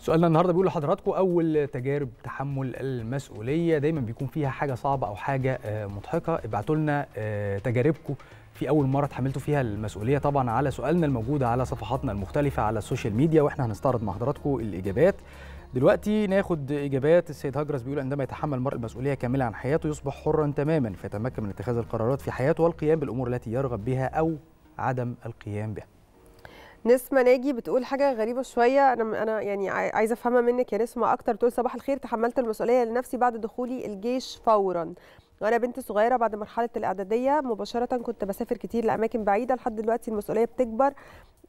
سؤالنا النهارده بيقول لحضراتكم أول تجارب تحمل المسؤولية دايما بيكون فيها حاجة صعبة أو حاجة آه، مضحكة؟ ابعتوا لنا آه، تجاربكم في أول مرة تحملتوا فيها المسؤولية طبعا على سؤالنا الموجود على صفحاتنا المختلفة على السوشيال ميديا وإحنا هنستعرض مع حضراتكم الإجابات. دلوقتي ناخد إجابات السيد هجرس بيقول عندما يتحمل المرء المسؤولية كاملة عن حياته يصبح حرا تماما فيتمكن من اتخاذ القرارات في حياته والقيام بالأمور التي يرغب بها أو عدم القيام بها. نسمة ناجي بتقول حاجة غريبة شوية. أنا أنا يعني عاي- عايزة أفهمها منك يا نسمة أكتر. بتقول صباح الخير تحملت المسؤولية لنفسي بعد دخولي الجيش فورا. وأنا بنت صغيرة بعد مرحلة الإعدادية مباشرة كنت بسافر كتير لأماكن بعيدة لحد دلوقتي المسؤولية بتكبر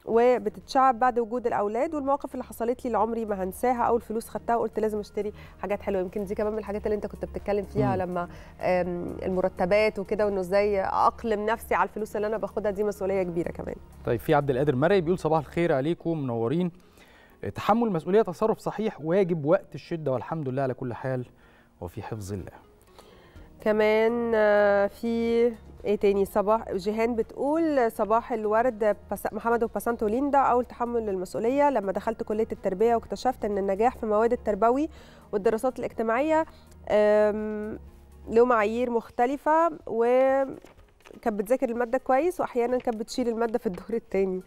وبتتشعب بعد وجود الأولاد والمواقف اللي حصلت لي اللي عمري ما هنساها. أول فلوس خدتها وقلت لازم أشتري حاجات حلوة. يمكن دي كمان من الحاجات اللي أنت كنت بتتكلم فيها مم. لما المرتبات وكده وإنه إزاي أقلم نفسي على الفلوس اللي أنا باخدها. دي مسؤولية كبيرة كمان. طيب في عبد القادر مرعي بيقول صباح الخير عليكم منورين. تحمل المسؤوليه تصرف صحيح واجب وقت الشدة والحمد لله على كل حال وفي حفظ الله. كمان آه، في إيه تاني؟ صباح جيهان بتقول صباح الورد محمد وباسانتو ليندا أول تحمل للمسؤولية. لما دخلت كلية التربية واكتشفت إن النجاح في مواد التربوي والدراسات الاجتماعية له معايير مختلفة وكانت بتذاكر المادة كويس وأحيانا كانت بتشيل المادة في الدور الثاني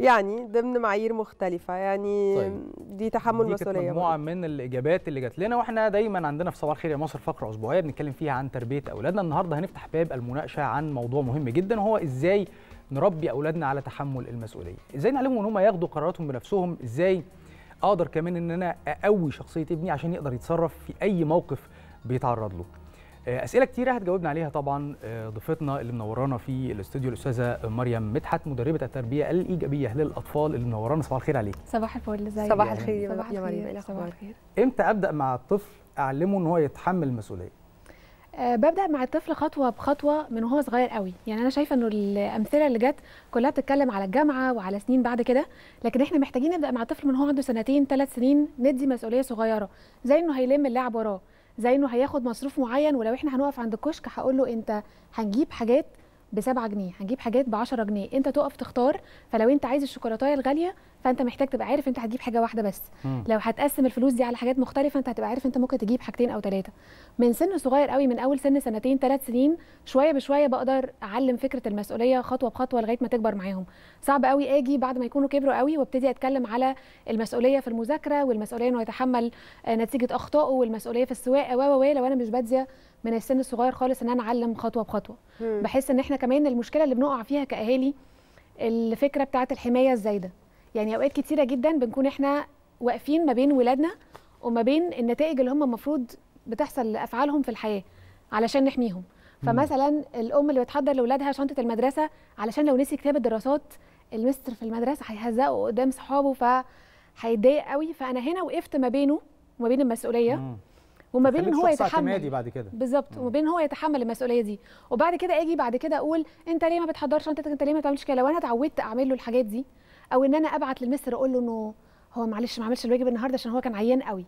يعني ضمن معايير مختلفة. يعني طيب. دي تحمل دي كانت مسؤولية مجموعة من الإجابات اللي جات لنا وإحنا دايما عندنا في صباح الخير يا مصر فقرة أسبوعية بنتكلم فيها عن تربية أولادنا. النهارده هنفتح باب المناقشة عن موضوع مهم جدا وهو إزاي نربي أولادنا على تحمل المسؤولية. إزاي نعلمهم إن هم ياخدوا قراراتهم بنفسهم؟ إزاي أقدر كمان إن أنا أقوي شخصية ابني عشان يقدر يتصرف في أي موقف بيتعرض له؟ أسئلة كتيرة هتجاوبنا عليها طبعا آه، ضيفتنا اللي منورانا في الاستوديو الأستاذة مريم مدحت مدربة التربية الإيجابية للأطفال اللي منورانا صباح الخير عليك. صباح الفل ازيك؟ صباح الخير يا صباح الخير إيه صباح الأخبار؟ الخير. إمتى أبدأ مع الطفل أعلمه إن هو يتحمل المسؤولية؟ أه ببدأ مع الطفل خطوة بخطوة من وهو صغير قوي. يعني أنا شايفة إنه الأمثلة اللي جت كلها بتتكلم على الجامعة وعلى سنين بعد كده لكن إحنا محتاجين نبدأ مع الطفل من هو عنده سنتين ثلاث سنين ندي مسؤولية صغيرة زي إنه هيلم اللعب وراه. زي إنه هياخد مصروف معين ولو إحنا هنقف عند الكشك هقول له أنت هنجيب حاجات ب 7 جنيه هنجيب حاجات ب 10 جنيه أنت تقف تختار فلو أنت عايز الشوكولاته الغالية فانت محتاج تبقى عارف انت هتجيب حاجة واحدة بس. مم. لو هتقسم الفلوس دي على حاجات مختلفة انت هتبقى عارف انت ممكن تجيب حاجتين أو ثلاثة من سن صغير قوي من أول سن سنتين ثلاث سنين شوية بشوية بقدر أعلم فكرة المسؤولية خطوة بخطوة لغاية ما تكبر معاهم. صعب قوي آجي بعد ما يكونوا كبروا قوي وابتدي أتكلم على المسؤولية في المذاكرة والمسؤولية إنه يتحمل آه، نتيجة أخطائه والمسؤولية في السواقة و و و لو أنا مش بادية من السن الصغير خالص إن أنا أعلم خطوة بخطوة. مم. بحس إن إحنا كمان المشكلة اللي بنقع فيها كأهالي الفكرة بتاعة الحماية الزايدة. يعني أوقات كتيرة جدا بنكون إحنا واقفين ما بين ولادنا وما بين النتائج اللي هم المفروض بتحصل لأفعالهم في الحياة علشان نحميهم. فمثلا الأم اللي بتحضر لاولادها شنطة المدرسة علشان لو نسي كتاب الدراسات المستر في المدرسة هيهزقه قدام صحابه فهيتضايق قوي. فأنا هنا وقفت ما بينه وما بين المسؤولية مم. وما بين ان هو يتحمل. بعد كده. بالظبط. وما بين هو يتحمل المسؤولية دي. وبعد كده أجي بعد كده أقول أنت ليه ما بتحضرش شنطتك؟ أنت ليه ما بتعملش كده؟ لو أنا اتعودت أعمل له الحاجات دي أو إن أنا أبعت للمستر أقول له إنه هو معلش ما عملش الواجب النهارده عشان هو كان عيان قوي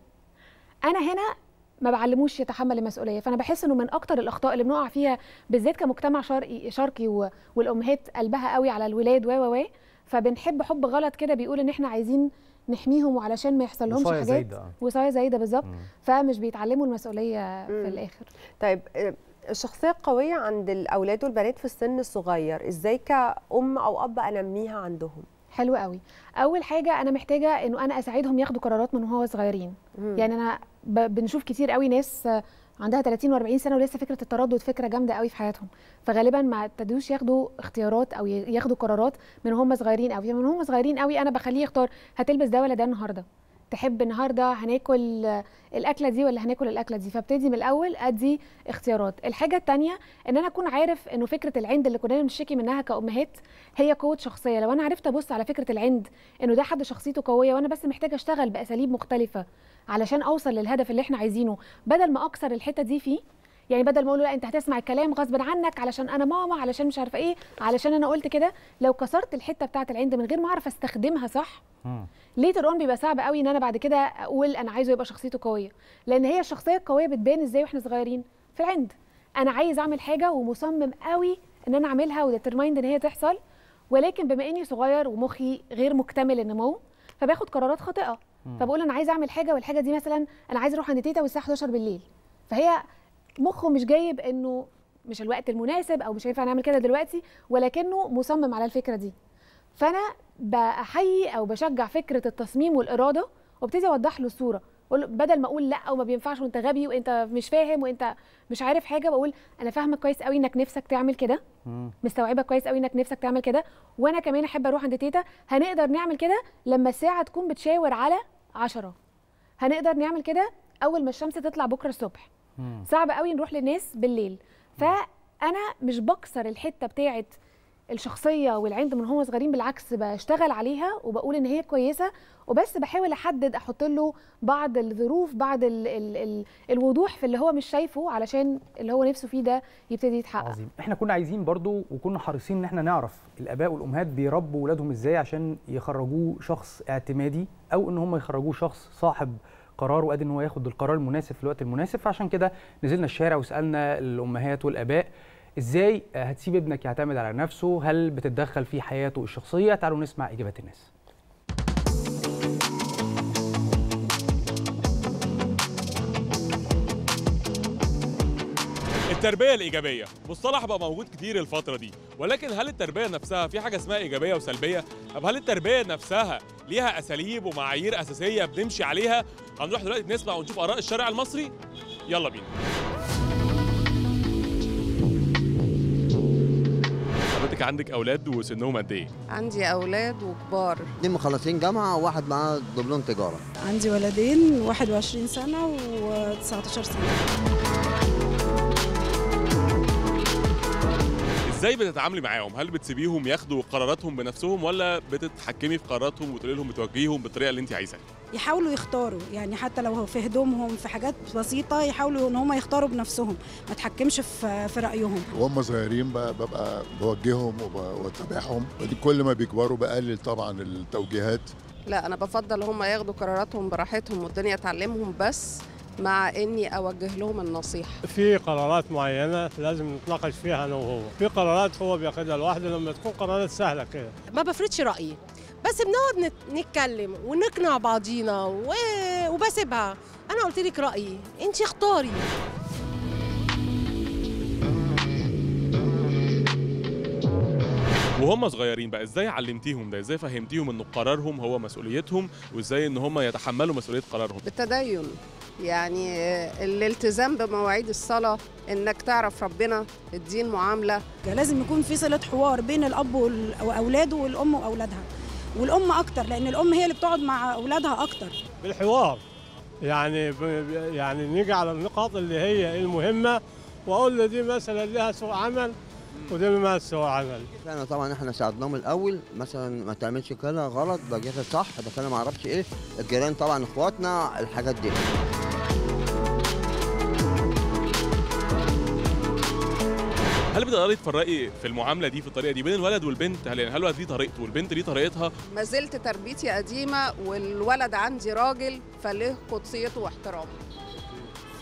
أنا هنا ما بعلموش يتحمل المسؤولية فأنا بحس إنه من أكتر الأخطاء اللي بنقع فيها بالذات كمجتمع شرقي شرقي والأمهات قلبها قوي على الولاد و و و فبنحب حب غلط كده بيقول إن إحنا عايزين نحميهم وعلشان ما يحصل لهمش وصاية حاجات زايدة، آه. وصاية زايدة بالظبط. فمش بيتعلموا المسؤولية في مم. الآخر طيب آه، الشخصية القوية عند الأولاد والبنات في السن الصغير إزاي كأم أو أب أنميها عندهم؟ حلو قوي أول حاجة أنا محتاجة إنه أنا أساعدهم ياخدوا قرارات من وهو صغيرين مم. يعني أنا. بنشوف كتير قوي ناس عندها 30 و40 سنة ولسه فكرة التردد فكرة جامدة قوي في حياتهم فغالبا ما ابتدوش ياخدوا اختيارات أو ياخدوا قرارات من هم صغيرين قوي من هم صغيرين قوي أنا بخليه يختار هتلبس ده ولا ده النهارده تحب النهارده هناكل الأكلة دي ولا هناكل الأكلة دي؟ فابتدي من الأول أدي اختيارات. الحاجة الثانية إن أنا أكون عارف إنه فكرة العند اللي كلنا بنشتكي منها كأمهات هي قوة شخصية. لو أنا عرفت أبص على فكرة العند إنه ده حد شخصيته قوية وأنا بس محتاجة أشتغل بأساليب مختلفة علشان أوصل للهدف اللي إحنا عايزينه بدل ما أكسر الحتة دي فيه يعني بدل ما أقول له لا انت هتسمع الكلام غصب عنك علشان أنا ماما علشان مش عارفة إيه علشان أنا قلت كده لو كسرت الحتة بتاعه العند من غير ما اعرف استخدمها صح. later on بيبقى صعب قوي ان أنا بعد كده أقول أنا عايزه يبقى شخصيته قوية لأن هي الشخصية القوية بتبان إزاي وإحنا صغيرين في العند أنا عايز اعمل حاجة ومصمم قوي ان أنا اعملها و determined ان هي تحصل ولكن بما اني صغير ومخي غير مكتمل النمو فباخد قرارات خاطئة. فبقول أنا عايزه اعمل حاجة والحاجة دي مثلا أنا عايزه أروح عند تيتا والساعة 11 بالليل فهي مخه مش جايب إنه مش الوقت المناسب أو مش هينفع نعمل كده دلوقتي ولكنه مصمم على الفكرة دي. فأنا بحيي أو بشجع فكرة التصميم والإرادة وابتدي أوضح له الصورة. بدل ما أقول لأ وما بينفعش وأنت غبي وأنت مش فاهم وأنت مش عارف حاجة بقول أنا فاهمه كويس قوي إنك نفسك تعمل كده. مستوعبه كويس قوي إنك نفسك تعمل كده. وأنا كمان أحب أروح عند تيتا هنقدر نعمل كده لما الساعة تكون بتشاور على عشرة. هنقدر نعمل كده أول ما الشمس تطلع بكرة الصبح. صعب قوي نروح للناس بالليل. فأنا مش بكسر الحتة بتاعه الشخصية والعند من هم صغيرين بالعكس بشتغل عليها وبقول إن هي كويسة وبس بحاول أحدد أحط له بعض الظروف بعض ال ال ال الوضوح في اللي هو مش شايفه علشان اللي هو نفسه فيه ده يبتدي يتحقق. عظيم. إحنا كنا عايزين برضو وكنا حريصين إن إحنا نعرف الآباء والأمهات بيربوا ولادهم إزاي عشان يخرجوه شخص اعتمادي أو إن هم يخرجوه شخص صاحب قرار وقادر إن هو ياخد القرار المناسب في الوقت المناسب. فعشان كده نزلنا الشارع وسألنا الأمهات والآباء إزاي هتسيب ابنك يعتمد على نفسه؟ هل بتتدخل في حياته الشخصية؟ تعالوا نسمع إجابات الناس. التربية الإيجابية مصطلح بقى موجود كتير الفترة دي ولكن هل التربية نفسها في حاجة اسمها إيجابية وسلبية؟ طب هل التربية نفسها ليها أساليب ومعايير أساسية بنمشي عليها؟ هنروح دلوقتي نسمع ونشوف آراء الشارع المصري يلا بينا حضرتك عندك أولاد وسنهم قد إيه؟ عندي أولاد وكبار اتنين مخلصين جامعة وواحد معاه دبلوم تجارة عندي ولدين 21 سنة و19 سنة إزاي بتتعاملي معاهم؟ هل بتسيبيهم ياخدوا قراراتهم بنفسهم ولا بتتحكمي في قراراتهم وتقولي لهم بتوجهيهم بالطريقة اللي أنت عايزاها؟ يحاولوا يختاروا يعني حتى لو في هدومهم في حاجات بسيطة يحاولوا إن هم يختاروا بنفسهم ما تحكمش في في رأيهم وهم صغيرين ب- ببقى بوجههم وب- واتابعهم ودي كل ما بيكبروا بقلل طبعا التوجيهات لا أنا بفضل هم ياخدوا قراراتهم براحتهم والدنيا تعلمهم بس مع إني أوجه لهم النصيحة. في قرارات معينة لازم نتناقش فيها أنا وهو. في قرارات هو بياخدها لوحده لما تكون قرارات سهلة كده. ما بفرضش رأيي بس بنقعد نت- نتكلم ونقنع بعضينا و... وبسيبها. أنا قلت لك رأيي أنت اختاري. وهم صغيرين بقى إزاي علمتيهم ده؟ إزاي فهمتيهم ان قرارهم هو مسؤوليتهم وإزاي إن هم يتحملوا مسؤولية قرارهم؟ بالتدين يعني الالتزام بمواعيد الصلاة إنك تعرف ربنا الدين معاملة. لازم يكون في صلة حوار بين الأب وال- وأولاده والأم وأولادها. والأم أكتر لأن الأم هي اللي بتقعد مع أولادها أكتر. بالحوار. يعني يعني نيجي على النقاط اللي هي المهمة وأقول له دي مثلا لها سوء عمل ودي ما سوء عمل. إحنا طبعا إحنا ساعدناهم الأول. مثلا ما تعملش كده غلط ده كده صح ده أنا ما أعرفش إيه. الجيران طبعا إخواتنا الحاجات دي. هل بتقدري تفرقي في المعاملة دي في الطريقة دي بين الولد والبنت؟ هل يعني هل الولد ليه طريقته والبنت ليه طريقتها؟ ما زلت تربيتي قديمة والولد عندي راجل فله قدسيته واحترامه.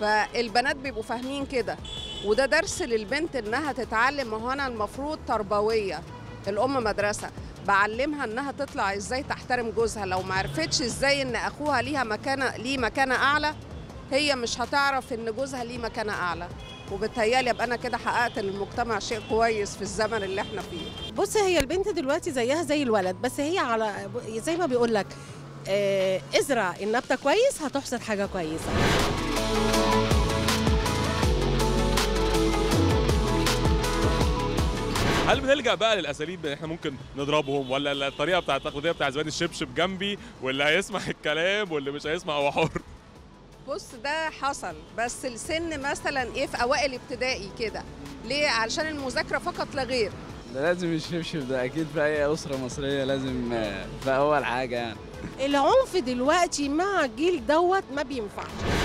فالبنات بيبقوا فاهمين كده. وده درس للبنت إنها تتعلم ما هو أنا المفروض تربوية. الأم مدرسة. بعلمها إنها تطلع إزاي تحترم جوزها. لو ما عرفتش إزاي إن أخوها ليها مكانة ليه مكانة أعلى هي مش هتعرف إن جوزها ليه مكانة أعلى. وبالتهيألي يبقى أنا كده حققت للمجتمع شيء كويس في الزمن اللي إحنا فيه. بص هي البنت دلوقتي زيها زي الولد. بس هي على زي ما بيقول لك آه ازرع النبتة كويس هتحصد حاجة كويسة. هل بنلجأ بقى للأساليب ان إحنا ممكن نضربهم؟ ولا الطريقة بتاعت التقليديه بتاع زمان الشبشب جنبي واللي هيسمع الكلام واللي مش هيسمع هو حر؟ بص ده حصل. بس السن مثلا إيه؟ في أوائل ابتدائي كده. ليه؟ علشان المذاكرة فقط لا غير. ده لازم الشبشب ده أكيد في أي أسرة مصرية لازم آه، في أول حاجة يعني. العنف دلوقتي مع الجيل دوت ما بينفعش.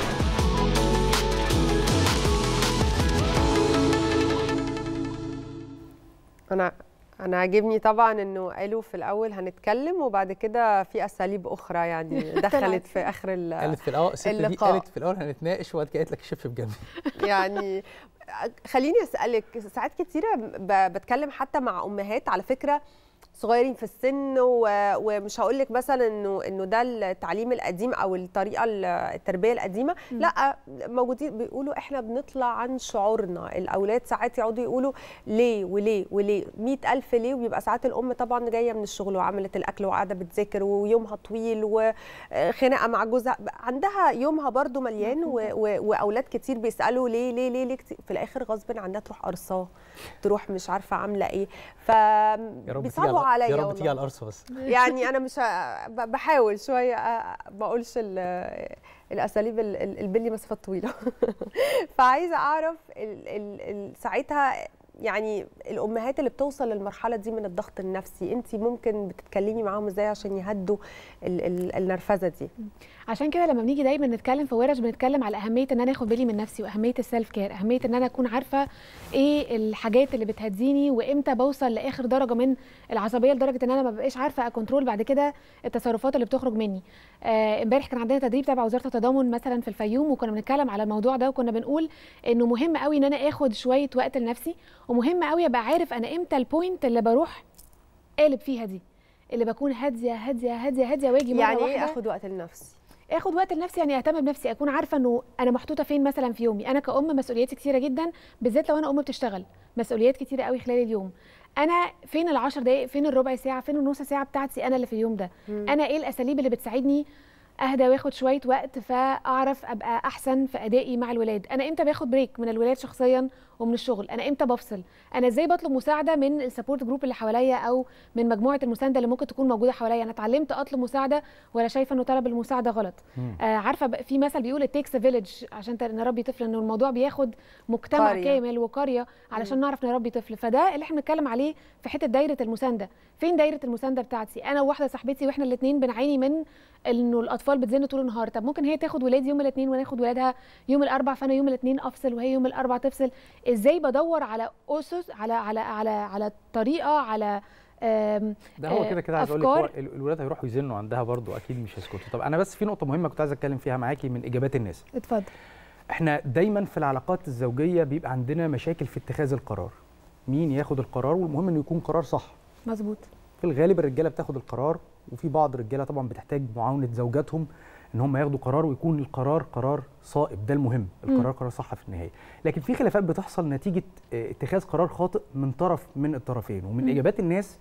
أنا أنا عاجبني طبعا إنه قالوا في الأول هنتكلم وبعد كده في أساليب أخرى يعني دخلت في آخر ال- قالت في الأول الست دي. قالت في الأول هنتناقش وبعد كده قالت لك الشبشب جنبي يعني خليني أسألك ساعات كتيرة ب- بتكلم حتى مع أمهات على فكرة صغيرين في السن ومش هقول لك مثلا إنه إنه ده التعليم القديم أو الطريقة ال- التربية القديمة. لأ موجودين بيقولوا إحنا بنطلع عن شعورنا. الأولاد ساعات يقعدوا يقولوا ليه وليه وليه. مئة ألف ليه؟ وبيبقى ساعات الأم طبعا جاية من الشغل وعملت الأكل وقاعدة بتذاكر ويومها طويل وخناقه مع جوزها. عندها يومها برضو مليان. وأولاد كتير بيسألوا ليه ليه ليه, ليه. في الآخر غصب عنها تروح قرصاه تروح مش عارفة عاملة إيه. ف بيصعبوا عليا يا رب. تيجي على القرصه بس. يعني أنا مش بحاول شوية ما اقولش ال- الأساليب ال- ال- البلي مسافات طويلة. فعايزة أعرف ال ال ال ساعتها يعني الأمهات اللي بتوصل للمرحلة دي من الضغط النفسي انت ممكن بتتكلمي معاهم إزاي عشان يهدوا ال ال النرفزة دي؟ عشان كده لما بنيجي دايما نتكلم في ورش بنتكلم على أهمية إن أنا آخد بالي من نفسي وأهمية ال self care أهمية إن أنا أكون عارفة إيه الحاجات اللي بتهديني وإمتى بوصل لآخر درجة من العصبية لدرجة إن أنا ما ببقاش عارفة أ control بعد كده التصرفات اللي بتخرج مني. آه، امبارح كان عندنا تدريب تبع وزارة التضامن مثلا في الفيوم وكنا بنتكلم على الموضوع ده وكنا بنقول إنه مهم قوي إن أنا آخد شوية وقت لنفسي ومهم قوي أبقى عارف أنا إمتى ال point اللي بروح قالب فيها دي اللي بكون هادية هادية هادية هادية واجي مرة يعني إيه واحدة. آخد وقت لنفسي؟ آخد وقت لنفسي يعني أهتم بنفسي أكون عارفة إنه أنا محطوطة فين مثلا في يومي. أنا كأم مسؤولياتي كتيرة جدا بالذات لو أنا أم بتشتغل. مسؤوليات كتيرة قوي خلال اليوم. أنا فين العشر دقائق فين الربع ساعة؟ فين النص ساعة بتاعتي أنا اللي في اليوم ده؟ مم. أنا إيه الأساليب اللي بتساعدني أهدى وآخد شوية وقت فأعرف أبقى أحسن في أدائي مع الولاد. أنا إمتى باخد break من الولاد شخصيا ومن الشغل؟ أنا إمتى بفصل؟ أنا إزاي بطلب مساعدة من ال support group اللي حواليا أو من مجموعة المساندة اللي ممكن تكون موجودة حواليا؟ أنا اتعلمت أطلب مساعدة ولا شايفة إنه طلب المساعدة غلط. آه عارفة في مثل بيقول it takes a village عشان نربي طفل إنه الموضوع بياخد مجتمع قرية. كامل وقرية علشان نعرف نربي طفل. فده اللي إحنا بنتكلم عليه في حتة دايرة المساندة. فين دايرة المساندة بتاعتي؟ أنا وواحدة صاحبتي وإحنا الاثنين بنعاني من إنه الأطفال بتزن طول النهار. طب ممكن هي تاخد ولادي يوم الاثنين وأنا اخد ولادها يوم الأربع فأنا يوم الاثنين أفصل وهي يوم الأربع تفصل. إزاي بدور على أسس على على على على طريقة على ده هو آه، كده كده عايز أقول لك الولاد هيروحوا يزنوا عندها برضو أكيد مش هيسكتوا. طب أنا بس في نقطة مهمة كنت عايز أتكلم فيها معاكي من إجابات الناس. اتفضل. إحنا دايما في العلاقات الزوجية بيبقى عندنا مشاكل في اتخاذ القرار. مين ياخد القرار؟ والمهم إنه يكون قرار صح. مظبوط. في الغالب الرجالة بتاخد القرار وفي بعض الرجاله طبعا بتحتاج معاونة زوجاتهم إن هم ياخدوا قرار ويكون القرار قرار صائب. ده المهم القرار قرار صح في النهاية. لكن في خلافات بتحصل نتيجة آه، اتخاذ قرار خاطئ من طرف من الطرفين. ومن. إجابات الناس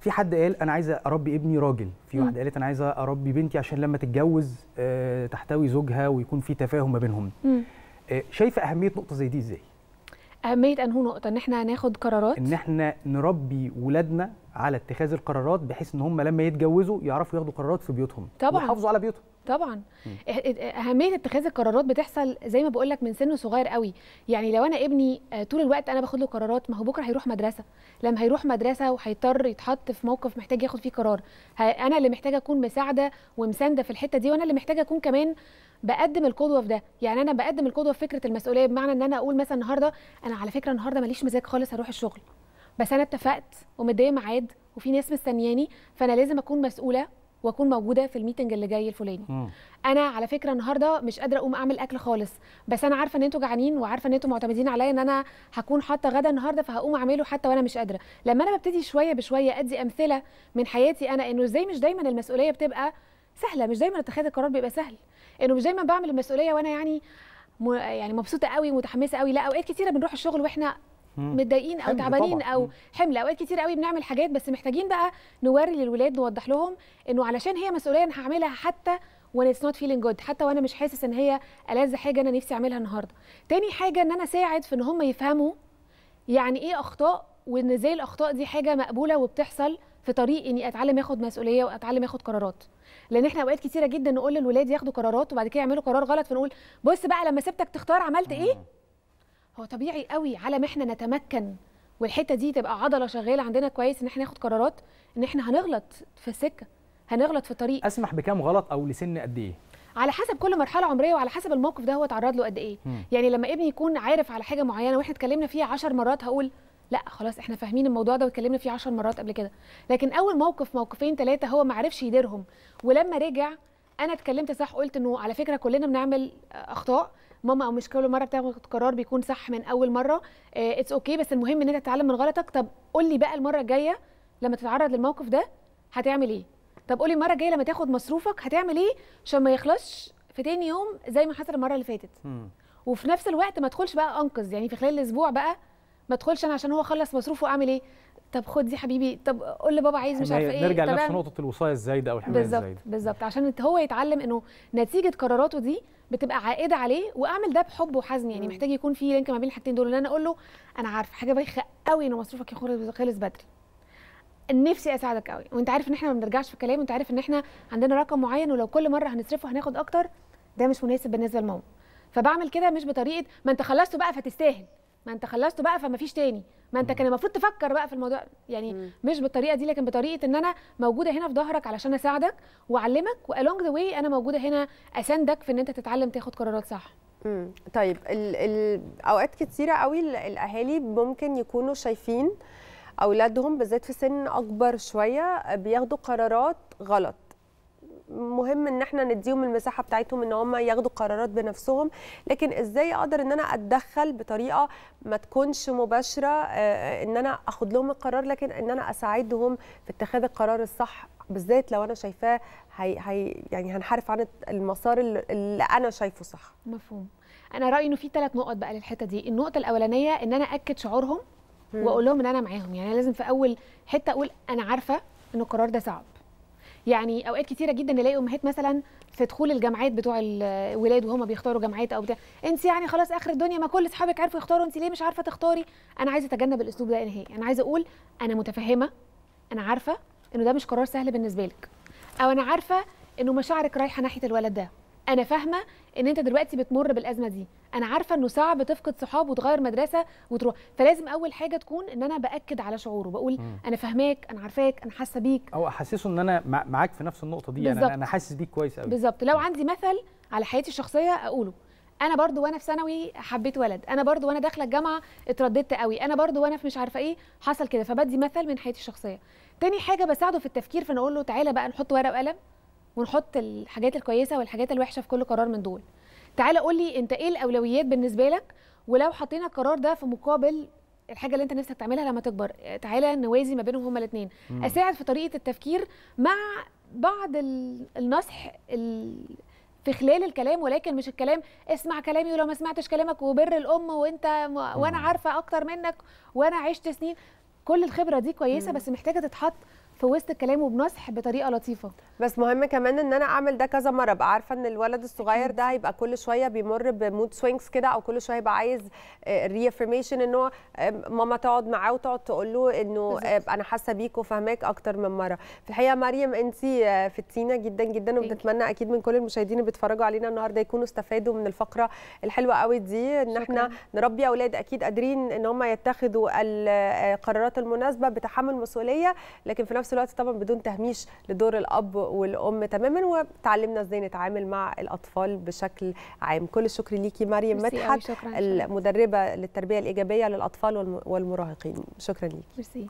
في حد قال أنا عايزه أربي ابني راجل. في. واحدة قالت أنا عايزه أربي بنتي عشان لما تتجوز آه، تحتوي زوجها ويكون في تفاهم ما بينهم. آه، شايفة أهمية نقطة زي دي إزاي؟ أهمية انه نقطة؟ إن إحنا ناخد قرارات؟ إن إحنا نربي ولادنا على اتخاذ القرارات بحيث إن هم لما يتجوزوا يعرفوا ياخدوا قرارات في بيوتهم طبعاً. ويحافظوا على بيوتهم. طبعا. أهمية اتخاذ القرارات بتحصل زي ما بقول لك من سن صغير قوي. يعني لو أنا ابني آه، طول الوقت أنا باخد له قرارات ما هو بكرة هيروح مدرسة. لما هيروح مدرسة وهيضطر يتحط في موقف محتاج ياخد فيه قرار. أنا اللي محتاجة أكون مساعدة ومساندة في الحتة دي وأنا اللي محتاجة أكون كمان بقدم القدوة في ده. يعني أنا بقدم القدوة في فكرة المسؤولية بمعنى إن أنا أقول مثلا النهارده أنا على فكرة النهارده ماليش مزاج خالص أروح الشغل. بس أنا اتفقت ومديه ميعاد وفي ناس مستنياني فأنا لازم أكون مسؤولة وأكون موجودة في الميتنج اللي جاي الفلاني. أنا على فكرة النهارده مش قادرة أقوم أعمل أكل خالص بس أنا عارفة إن أنتوا جعانين وعارفة إن أنتوا معتمدين عليا إن أنا هكون حاطة غدا النهارده فهقوم أعمله حتى وأنا مش قادرة. لما أنا ببتدي شوية بشوية أدي أمثلة من حياتي أنا إنه إزاي مش دايما المسؤولية بتبقى سهلة مش دايما اتخاذ القرار بيبقى سهل. إنه مش دايما بعمل المسؤولية وأنا يعني م... يعني مبسوطة قوي متحمسه قوي لا أوقات كتيرة بنروح الشغل وإحنا متضايقين أو تعبانين. أو. حمل أوقات كتير قوي بنعمل حاجات بس محتاجين بقى نوري للولاد نوضح لهم إنه علشان هي مسؤولية أنا هعملها حتى when it's not feeling good حتى وأنا مش حاسس إن هي ألذ حاجة أنا نفسي أعملها النهارده. تاني حاجة إن أنا أساعد في إن هم يفهموا يعني إيه أخطاء وإن إزاي الأخطاء دي حاجة مقبولة وبتحصل في طريق إني أتعلم اخد مسؤولية وأتعلم اخد قرارات. لأن إحنا أوقات كتيرة جدا نقول للولاد ياخدوا قرارات وبعد كده يعملوا قرار غلط فنقول بص بقى لما سبتك تختار عملت إيه؟ هو طبيعي قوي على ما إحنا نتمكن والحتة دي تبقى عضلة شغالة عندنا كويس إن إحنا ناخد قرارات إن إحنا هنغلط في السكة هنغلط في الطريق. أسمح بكام غلط أو لسن قد إيه؟ على حسب كل مرحلة عمرية وعلى حسب الموقف ده هو اتعرض له قد إيه. يعني لما ابني يكون عارف على حاجة معينة وإحنا اتكلمنا فيها عشر مرات هقول لأ خلاص إحنا فاهمين الموضوع ده واتكلمنا فيه عشر مرات قبل كده. لكن أول موقف موقفين ثلاثة هو ما عرفش يديرهم. ولما رجع أنا اتكلمت صح قلت إنه على فكرة كلنا بنعمل أخطاء ماما أو مش كل مرة بتاخد قرار بيكون صح من أول مرة. it's okay okay بس المهم إن أنت تتعلم من غلطك. طب قول لي بقى المرة الجاية لما تتعرض للموقف ده هتعمل إيه؟ طب قولي المرة الجاية لما تاخد مصروفك هتعمل إيه عشان ما يخلصش في تاني يوم زي ما حصل المرة اللي فاتت. وفي نفس الوقت ما تدخلش بقى أنقذ. يعني في خلال الأسبوع بقى ما ادخلش أنا عشان هو خلص مصروفه أعمل إيه؟ طب خد دي حبيبي. طب قول لبابا عايز مش عارفة إيه. نرجع لنفس نقطة الوصاية الزايدة أو الحماية بالظبط الزايدة. بالظبط. عشان هو يتعلم إنه نتيجة قراراته دي بتبقى عائدة عليه وأعمل ده بحب وحزم يعني محتاج يكون في لينك ما بين الحاجتين دول. ان أنا أقول له أنا عارفة حاجة بايخة قوي ان مصروفك خلص بدري. نفسي أساعدك قوي. وأنت عارف إن إحنا ما بنرجعش في الكلام وأنت عارف إن إحنا عندنا رقم معين. ولو كل مرة هنصرفه هناخد أكتر ده مش مناسب بالنسبة لماما. فبعمل كده مش بطريقة ما أنت خلصته بقى فتستاهل. ما انت خلصته بقى فما فيش تاني. ما انت كان المفروض تفكر بقى في الموضوع. يعني مش بالطريقة دي لكن بطريقة إن أنا موجودة هنا في ظهرك علشان أساعدك وأعلمك و along the way أنا موجودة هنا أساندك في إن أنت تتعلم تاخد قرارات صح. مم. طيب ال ال أوقات كتيرة قوي ال- الأهالي ممكن يكونوا شايفين أولادهم بالذات في سن أكبر شوية بياخدوا قرارات غلط. مهم إن إحنا نديهم المساحة بتاعتهم إن هم ياخدوا قرارات بنفسهم لكن إزاي أقدر إن أنا أتدخل بطريقة ما تكونش مباشرة آه، إن أنا أخد لهم القرار لكن إن أنا أساعدهم في اتخاذ القرار الصح بالذات لو أنا شايفاه هي هي يعني هنحرف عن المسار اللي أنا شايفه صح. مفهوم. أنا رأيي إنه في ثلاث نقط بقى للحتة دي. النقطة الأولانية إن أنا اكد شعورهم. وأقول لهم إن أنا معاهم. يعني لازم في أول حتة أقول أنا عارفة إن القرار ده صعب. يعني أوقات كتيرة جدا نلاقي أمهات مثلا في دخول الجامعات بتوع الولاد وهم بيختاروا جامعات أو بتاع. أنت يعني خلاص آخر الدنيا ما كل أصحابك عرفوا يختاروا أنت ليه مش عارفة تختاري؟ أنا عايزة أتجنب الأسلوب ده نهائي أنا عايزة أقول أنا متفهمة أنا عارفة إنه ده مش قرار سهل بالنسبة لك. أو أنا عارفة إنه مشاعرك رايحة ناحية الولد ده. أنا فاهمه ان انت دلوقتي بتمر بالازمه دي. أنا عارفه انه صعب تفقد صحاب وتغير مدرسه وتروح. فلازم اول حاجة تكون ان أنا باكد على شعوره. بقول مم. أنا فاهماك أنا عارفاك أنا حاسه بيك. أو احسسه ان أنا مع- معاك في نفس النقطه دي. يعني بالظبط. أنا أنا حاسس بيك كويس قوي بالظبط. لو عندي مثل على حياتي الشخصيه اقوله. أنا برضو وأنا في ثانوي حبيت ولد. أنا برضو وأنا داخله الجامعة اترددت قوي أنا برضو وأنا في مش عارفه إيه حصل كده. فبدي مثل من حياتي الشخصيه. تاني حاجة بساعده في التفكير فانا أقول له تعالى بقى نحط ورقه وقلم. ونحط الحاجات الكويسة والحاجات الوحشة في كل قرار من دول. تعالى قول لي انت إيه الأولويات بالنسبة لك ولو حطينا القرار ده في مقابل الحاجة اللي انت نفسك تعملها لما تكبر. تعالى نوازي ما بينهم هما الاثنين. أساعد في طريقة التفكير مع بعض ال- النصح ال- في خلال الكلام ولكن مش الكلام اسمع كلامي ولو ما سمعتش كلامك وبر الأم وانت وأنا عارفة أكتر منك وأنا عشت سنين. كل الخبرة دي كويسة بس محتاجة تتحط في وسط الكلام وبنصح بطريقة لطيفة. بس مهم كمان إن أنا أعمل ده كذا مرة. أبقى عارفة إن الولد الصغير ده هيبقى كل شوية بيمر ب mood swings كده أو كل شوية يبقى عايز reaffirmation انه آه، ماما تقعد معاه وتقعد تقول له إنه آه، أنا حاسة بيك وفاهماك أكتر من مرة. في الحقيقة مريم انت فتينا جدا جدا وبنتمنى أكيد من كل المشاهدين اللي بيتفرجوا علينا النهارده يكونوا استفادوا من الفقرة الحلوة قوي دي. إن إحنا نربي أولاد أكيد قادرين إن هم يتخذوا القرارات المناسبة بتحمل مسؤولية. لكن في نفس الوقت طبعا بدون تهميش لدور الأب والأم تماما وتعلمنا إزاي نتعامل مع الأطفال بشكل عام. كل الشكر ليكي مريم مدحت. المدربة للتربية الإيجابية للأطفال والم- والمراهقين. شكرا ليكي. ميرسي